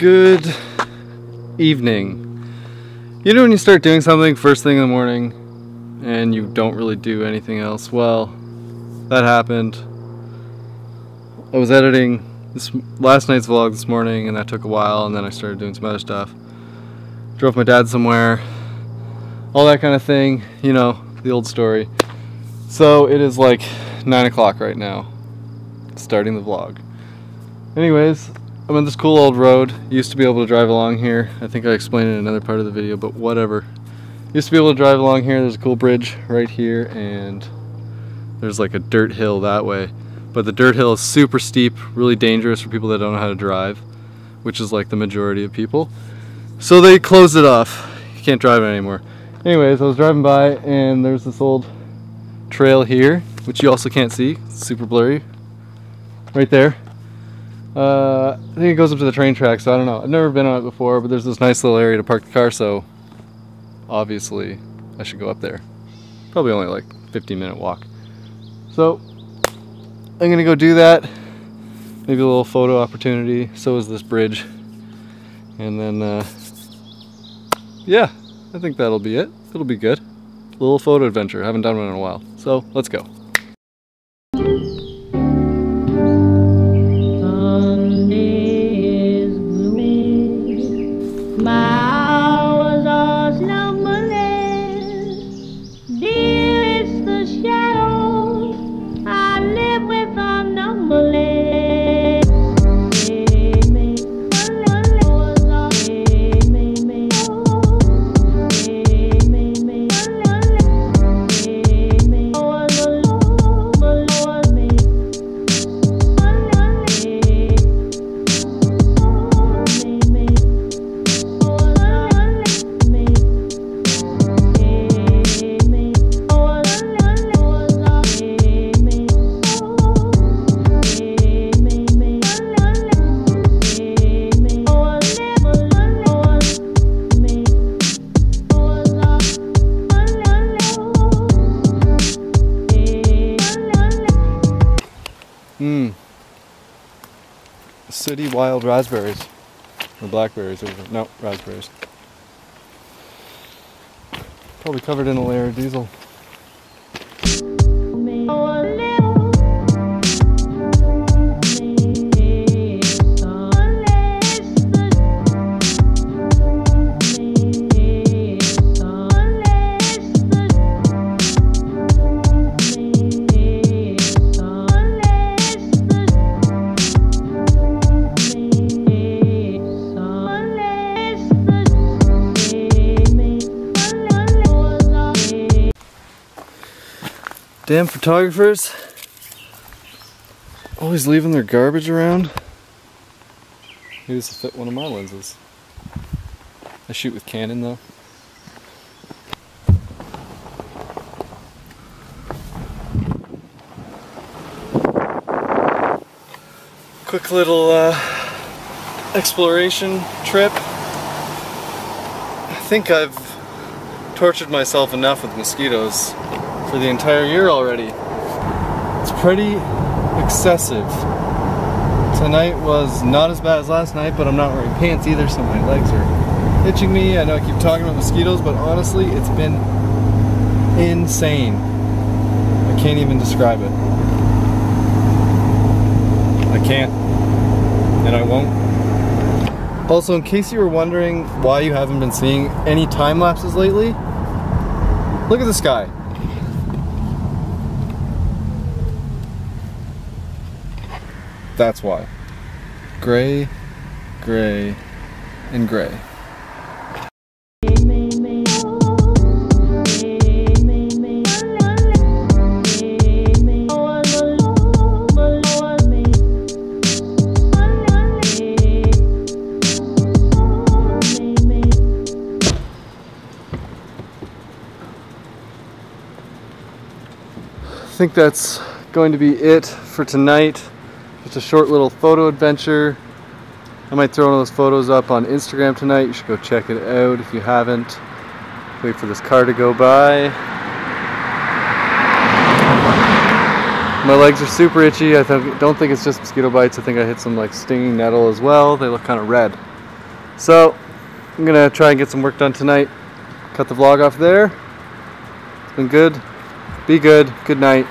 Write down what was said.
Good evening. You know when you start doing something first thing in the morning and you don't really do anything else? Well, that happened. I was editing this last night's vlog this morning and that took a while and then I started doing some other stuff. Drove my dad somewhere, all that kind of thing, you know, the old story. So it is like 9 o'clock right now, starting the vlog. Anyways, I'm on this cool old road. Used to be able to drive along here. I think I explained it in another part of the video, but whatever. Used to be able to drive along here. There's a cool bridge right here and there's like a dirt hill that way. But the dirt hill is super steep, really dangerous for people that don't know how to drive, which is like the majority of people. So they closed it off. You can't drive it anymore. Anyways, I was driving by and there's this old trail here, which you also can't see. It's super blurry. Right there. Uh, I think it goes up to the train track, so I don't know. I've never been on it before, but there's this nice little area to park the car, so obviously I should go up there. Probably only like 15 minute walk. So I'm gonna go do that. Maybe a little photo opportunity. So is this bridge. And then, uh, yeah, I think that'll be it. It'll be good. A little photo adventure. haven't done one in a while. So let's go. Mmm. City wild raspberries. Or blackberries. Or no, raspberries. Probably covered in a layer of diesel. Damn photographers. Always leaving their garbage around. Maybe this will fit one of my lenses. I shoot with Canon though. Quick little uh, exploration trip. I think I've tortured myself enough with mosquitoes for the entire year already. It's pretty excessive. Tonight was not as bad as last night, but I'm not wearing pants either, so my legs are itching me. I know I keep talking about mosquitoes, but honestly, it's been insane. I can't even describe it. I can't, and I won't. Also, in case you were wondering why you haven't been seeing any time lapses lately, look at the sky. That's why. Gray, gray, and gray. I think that's going to be it for tonight. Just a short little photo adventure. I might throw one of those photos up on Instagram tonight. You should go check it out if you haven't. Wait for this car to go by. My legs are super itchy. I don't think it's just mosquito bites. I think I hit some like stinging nettle as well. They look kind of red. So, I'm gonna try and get some work done tonight. Cut the vlog off there. It's been good. Be good. Good night.